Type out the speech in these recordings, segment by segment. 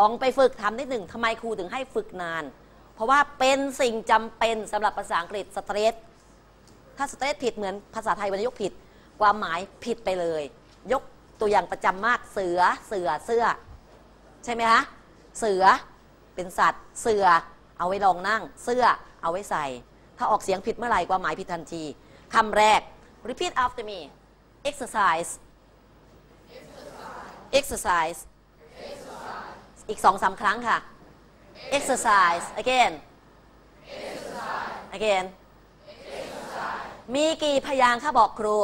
ลองไปฝึกทำนิดหนึ่งทำไมครูถึงให้ฝึกนาน เพราะว่าเป็นสิ่งจำเป็นสำหรับภาษาอังกฤษสเตรสถ้าสเตรสผิดเหมือนภาษาไทยวรรณยกผิด ความหมายผิดไปเลย ยกตัวอย่างประจำมากเสือเสือเสื้อ ใช่ไหมคะเสือเป็นสัตว์ เสือ เอาไว้รองนั่ง เสื้อเอาไว้ใส่ ถ้าออกเสียงผิดเมื่อไหร่ความหมายผิดทันทีคำแรก repeat after me exercise exercise อีกสองสามครั้งค่ะ exercise again again มีกี่พยางค์คะบอกครู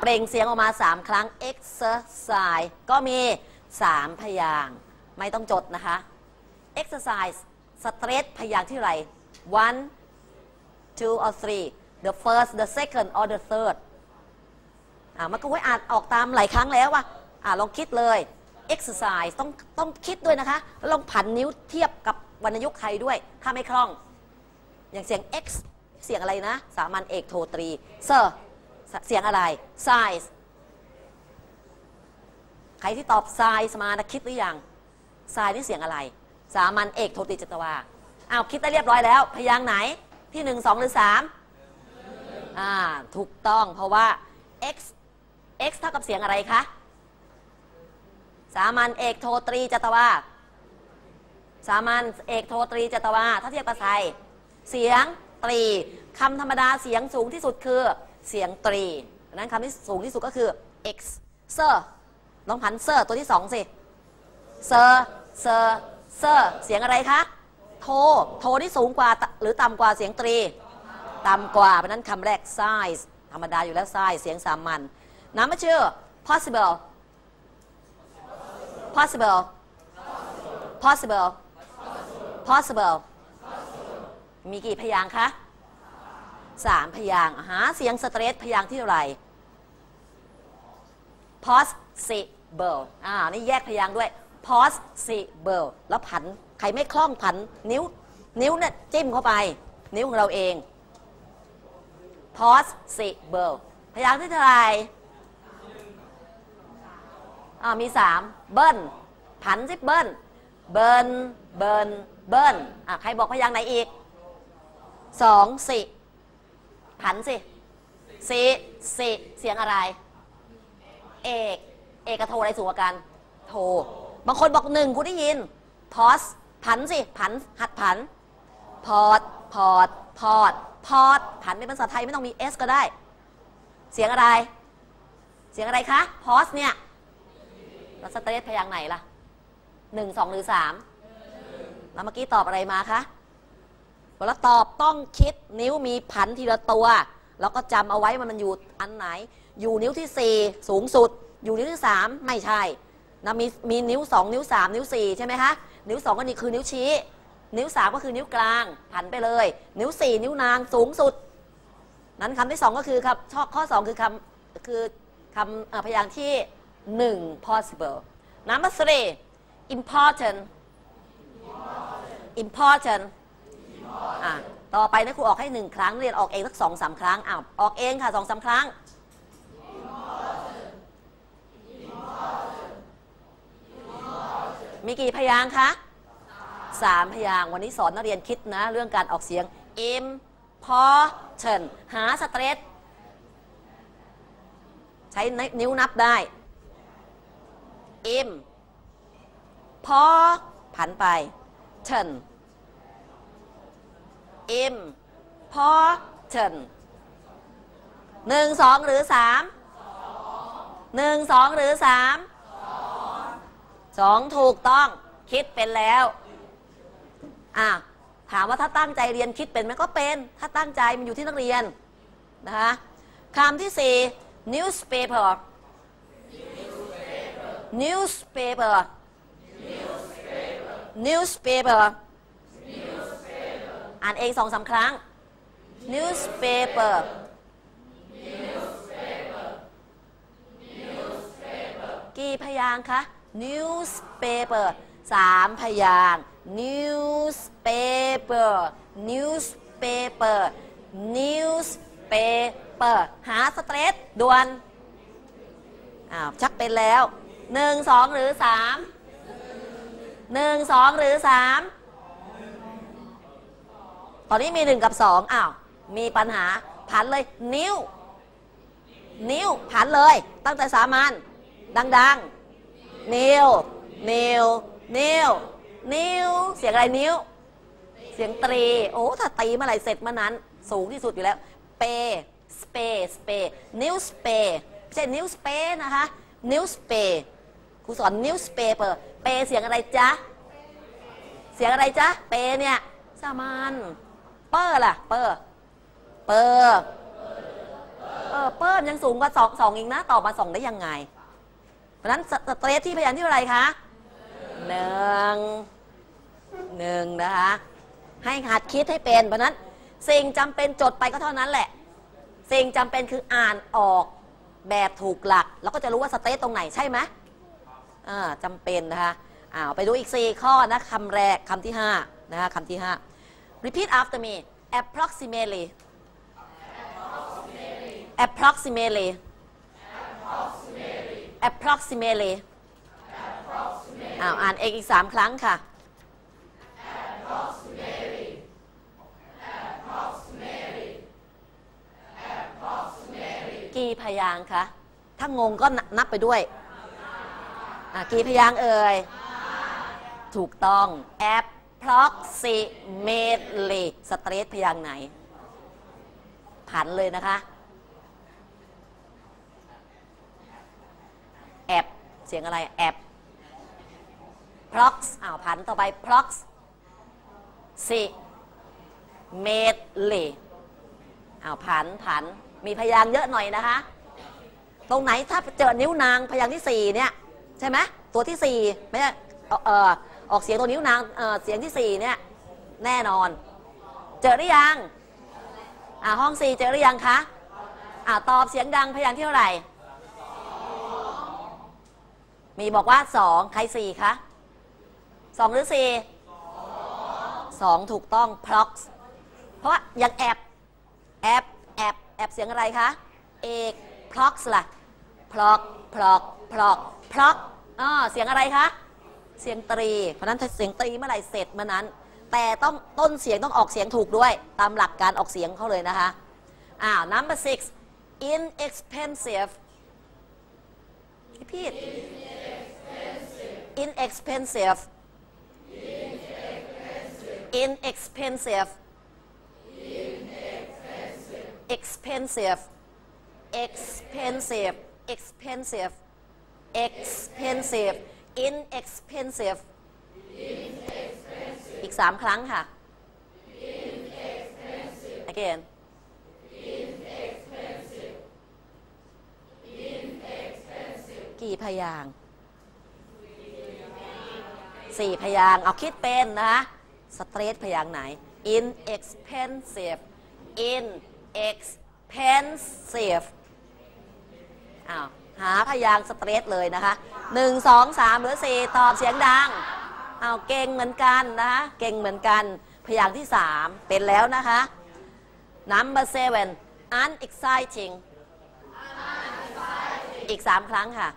เปล่งเสียงออกมาสามครั้ง exercise ก็มีสามพยางค์ไม่ต้องจดนะคะ exercise stress พยางค์ที่ไร one two or three the first the second or the third อ่ามันก็ไว้อ่านออกตามหลายครั้งแล้วว่ะอ่าลองคิดเลย exercise ต้องต้องคิดด้วยนะคะแล้วลองผันนิ้วเทียบกับวรรณยุกต์ไทยด้วย ถ้าไม่คล่อง อย่างเสียง x เสียงอะไรนะ สามัญเอกโทตรี sir เสียงอะไร size ใครที่ตอบ size มานะคิดหรือยัง size นี่เสียงอะไร สามัญเอกโทตรีจัตวาอ้าวคิดได้เรียบร้อยแล้ว พยางค์ไหนที่หนึ่งสองหรือสามอ่า ถูกต้องเพราะว่า x x เท่ากับเสียงอะไรคะ สามัญเอกโทตรีจัตวา สามัญเอกโทตรีจัตวา ถ้าเทียบกับไทย เสียงตรีคำธรรมดาเสียงสูงที่สุดคือเสียงตรีดังนั้นคำที่สูงที่สุดก็คือ x เซอร์ลองผันเซอร์ตัวที่สองสิเซอร์เซอร์เซอร์เสียงอะไรคะ โท โทที่สูงกว่าหรือต่ำกว่าเสียงตรี ต่ำกว่าเพราะนั้นคำแรก size ธรรมดาอยู่แล้ว size เสียงสามัญน้ำมาชื่อ possible possible possible possible มีกี่พยางค์คะสามพยางค์หาเสียงสเตรทพยางค์ที่เท่าไหร่ possible อ่า นี่แยกพยางค์ด้วย possible แล้วผัน ใครไม่คล่องผันนิ้ว นิ้วเนี่ยจิ้มเข้าไป นิ้วของเราเอง possible พยางค์ที่เท่าไหร่ อ่ามีสามเบิ้ลผันสิเบิ้ลเบิ้ลเบิ้ลเบิ้ลอะใครบอกพยางไหนอีกสองสิผันสิสิสิเสียงอะไร เอก เอกกับโทอะไรสูงกว่ากัน โท บางคนบอกหนึ่งกูได้ยิน พอสผันสิผันหัดผัน พอดพอดพอดพอดผันเป็นภาษาไทยไม่ต้องมี s ก็ได้ เสียงอะไร เสียงอะไรคะ พอสเนี่ย แล้วสเตรทพยางไหนล่ะหนึ่งสองหรือสามแล้วเมื่อกี้ตอบอะไรมาคะเวลาตอบต้องคิดนิ้วมีผันทีละตัว แล้วก็จำเอาไว้ว่ามันอยู่อันไหน อยู่นิ้วที่ 4 สูงสุด อยู่นิ้วที่ 3 ไม่ใช่นะมีมีนิ้ว 2 นิ้ว 3 นิ้ว 4 ใช่ไหมคะนิ้ว 2 ก็นี่คือนิ้วชี้ นิ้ว 3 ก็คือนิ้วกลาง ผันไปเลย นิ้ว 4 นิ้วนางสูงสุด นั้นคำที่ 2 ก็คือครับข้อ 2 คือคำคือคำพยางค์ที่ 1 possible number three important important อะต่อไปนะครูออกให้หนึ่งครั้งเรียนออกเองสักสองสามครั้งอ้าวออกเองค่ะสองสามครั้ง มีกี่พยางค์คะสามพยางค์วันนี้สอนนักเรียนคิดนะ เรื่องการออกเสียง important หาสเตรทใช้นิ้วนับได้ im พอ ผันไป turn important หนึ่งสองหรือสามหนึ่งสองหรือสามสองถูกต้องคิดเป็นแล้วอะถามว่าถ้าตั้งใจเรียนคิดเป็นไหมก็เป็น ถ้าตั้งใจมันอยู่ที่นักเรียนนะคะคำที่สี่ newspaper newspaper newspaper อ่านเองสองสาครั้ง newspaper กี่พยางค์คะ newspaper สามพยางค์ newspaper newspaper newspaper หาสเตรทด่วนอ้าวชักเป็นแล้ว หนึ่งสองหรือสามหนึ่งสองหรือสามตอนนี้มีหนึ่งกับสองอ้าว มีปัญหาผันเลย นิ้ว นิ้วผันเลย ตั้งแต่สามัญดัง ๆ นิ้ว นิ้ว นิ้ว นิ้ว เสียงอะไรนิ้ว เสียงตรี โอ้ ถ้าตีเมื่อไหร่เสร็จเมื่อนั้น สูงที่สุดอยู่แล้ว เป สเป สเป นิ้วสเปไม่ใช่นิ้วสเปนะคะ นิ้วสเป ครูสอนนิ้วสเปเปย์เปเสียงอะไรจ๊ะ เสียงอะไรจ๊ะ เปเนี่ยสามัญเปอร์ล่ะ เปอร์เปอร์เออเปอร์มันยังสูงกว่าสองสองอีกนะตอบมาสองได้ยังไง เพราะนั้นสเตรทที่พยานที่เท่าไรคะหนึ่งหนึ่งนะคะ ให้หัดคิดให้เป็น เพราะฉะนั้น สิ่งจำเป็นจดไปก็เท่านั้นแหละ สิ่งจำเป็นคืออ่านออกแบบถูกหลัก แล้วก็จะรู้ว่าสเตทตรงไหนใช่ไหม อ่าจำเป็นนะคะอ้าวไปดูอีก 4 ข้อนะคำแรกคำที่5นะคะคำที่ 5 repeat after me approximately approximately approximately อ้าวอ่านเองอีก 3 ครั้งค่ะ approximately approximately approximately กี่พยางค์คะถ้างงก็นับไปด้วย กี่พยางเอ่ย ถูกต้อง approximately สเตรทพยางไหน ผันเลยนะคะ แอบเสียงอะไร แอบ prox อ้าวผันต่อไป prox สิเมดเลอ้าวผันผันมีพยางเยอะหน่อยนะคะ ตรงไหนถ้าเจอนิ้วนางพยางที่สี่เนี่ย ใช่ไหมตัวที่สี่ไม่ใช่เอออออกเสียงตัวนิ้วนางเเสียงที่สี่เนี่ยแน่นอน เจอหรือยังอ่าห้องสี่เจอหรือยังคะอ่าตอบเสียงดังพยางค์ที่เท่าไหร่ มีบอกว่าสองใครสี่คะสองหรือสี่สองถูกต้อง prox เพราะว่ายังแอบแอบแอบแอบเสียงอะไรคะเอก prox ล่ะ prox prox prox prox อ่าเสียงอะไรคะ เสียงตรี เพราะฉะนั้นถ้าเสียงตรีเมื่อไหร่เสร็จเมื่อนั้น แต่ต้องต้นเสียงต้องออกเสียงถูกด้วย ตามหลักการออกเสียงเขาเลยนะคะอ้าว number six inexpensive repeat inexpensive inexpensive expensive expensive expensive expensive inexpensive อีกสามครั้งค่ะ again กี่พยางค์สี่พยางค์เอาคิดเป็นนะคะสเตรทพยางค์ไหน inexpensive inexpensive อ้าว หาพยางค์สเตรทเลยนะคะหนึ่งสองสามหรือสี่ตอบเสียงดังเอาเก่งเหมือนกันนะคะเก่งเหมือนกัน พยางค์ที่สามเป็นแล้วนะคะ number seven unexciting อีกสามครั้งค่ะ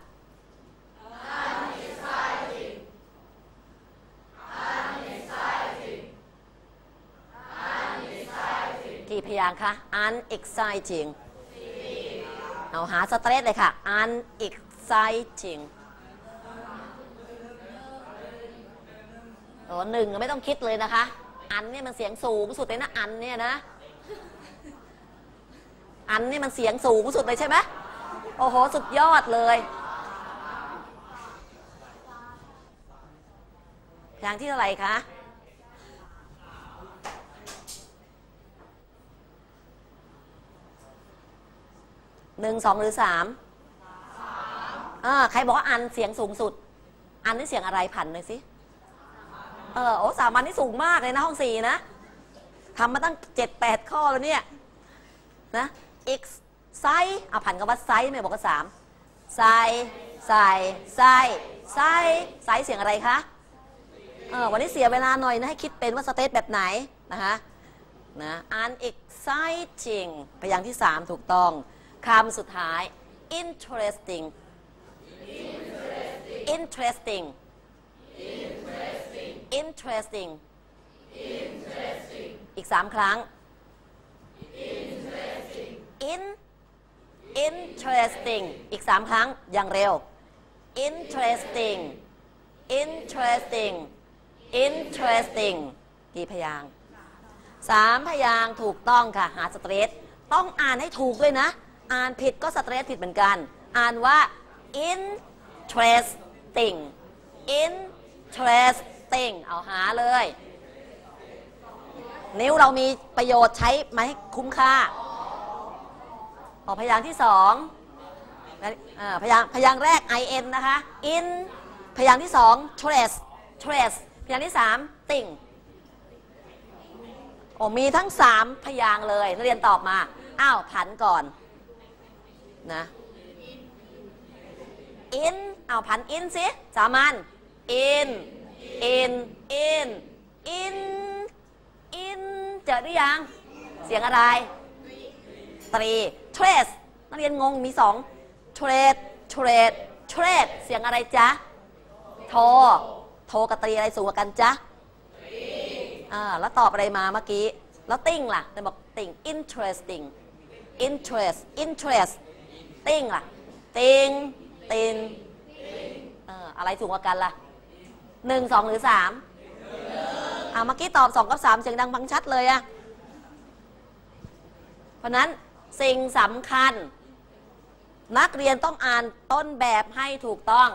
กี่พยางค์คะ unexciting เอาหาสเตรทเลยค่ะ unexciting โอ้หนึ่งไม่ต้องคิดเลยนะคะ อันเนี่ยมันเสียงสูงสุดเลยนะอันเนี่ยนะ อันนี่มันเสียงสูงสุดเลยใช่ไหมโอ้โห สุดยอดเลยพยางที่เท่าไหร่คะ หนึ่งสองหรือสามอ่าใครบอกว่าอันเสียงสูงสุด อันนี่เสียงอะไรผันเลยสิเออโอ้สามัญนี่สูงมากเลยนะห้องสี่นะทำมาตั้งเจ็ดแปดข้อแล้วเนี่ยนะ x ไซอะผันกับว่าไซไม่บอกว่าสามไซไซไซไซไซเสียงอะไรคะเออวันนี้เสียเวลาหน่อยนะ ให้คิดเป็นว่าสเตทแบบไหนนะคะนะ unexciting พยางค์ที่ 3 ถูกต้อง คำสุดท้าย interesting interesting interesting อีกสามครั้ง in interesting อีกสามครั้ง อย่างเร็ว interesting interesting interesting กี่พยางสามพยางถูกต้องค่ะ หาสเตรสต้องอ่านให้ถูกด้วยนะ อ่านผิดก็สเตรสผิดเหมือนกัน อ่านว่า interesting interesting เอาหาเลย นิ้วเรามีประโยชน์ใช้มาให้คุ้มค่า ออกพยางค์ที่สองอพยางค์พยางแรก in นะคะ in พยางค์ที่สอง trace trace พยางค์ที่สามติ่งโอ้มีทั้งสามพยางค์เลยนักเรียนตอบมา อ้าว ผันก่อน นะ in อ้าวผัน in สิสามัญ in in in in in เจอหรือยัง เสียงอะไร ตรี trace นักเรียนงงมีสอง trade trade trade เสียงอะไรจ๊ะโทโทกับตรีอะไรสูงกว่ากันจ๊ะอ่าแล้วตอบอะไรมาเมื่อกี้ แล้วติ้งล่ะจะบอกติ้ง interesting interest interest ติ้งล่ะติงตินเอ่ออะไรสูงกว่ากันล่ะหนึ่งสองหรือสามอ่าเมื่อกี้ตอบสองกับสามเสียงดังฟังชัดเลยอะเพราะนั้นสิ่งสำคัญ นักเรียนต้องอ่านต้นแบบให้ถูกต้อง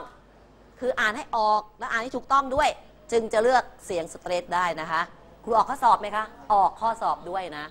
คืออ่านให้ออกและอ่านให้ถูกต้องด้วย จึงจะเลือกเสียงสเตรทได้นะคะ ครูออกข้อสอบไหมคะ ออกข้อสอบด้วยนะ